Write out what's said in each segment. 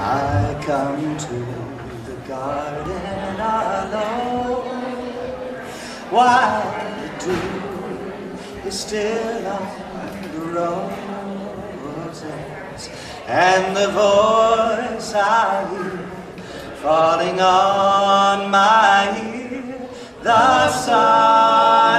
I come to the garden alone. While the dew is still on the roses and the voice I hear falling on my ear, the Son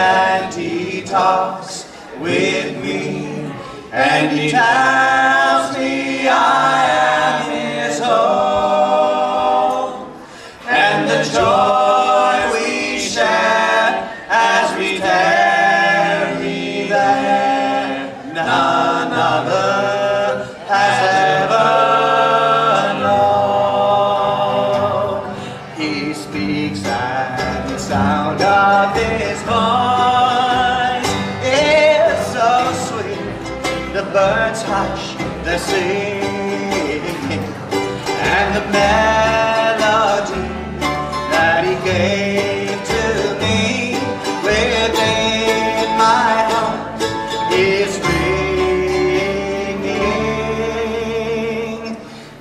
and He talks with me, and He tells me I am His own, and the joy we share as we tarry there, none other birds hush their singing and the melody that he gave to me within my heart is ringing.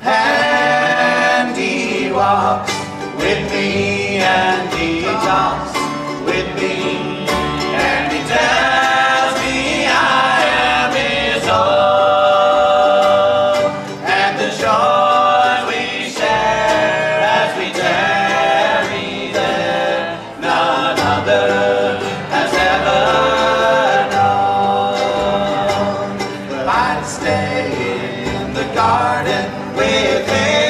And he walks with me and he talks with me has ever known. I'd stay in the garden with him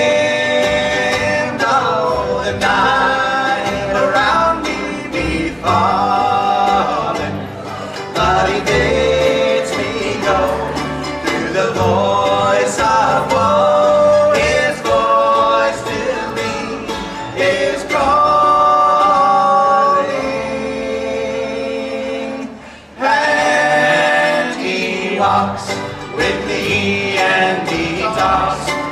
walks with me, and he talks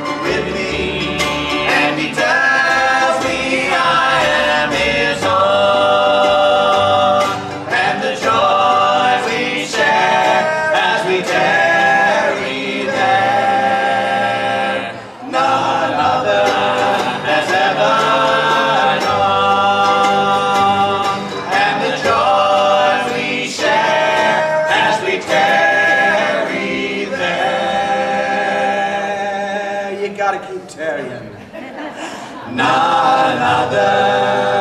gotta keep tarrying. None other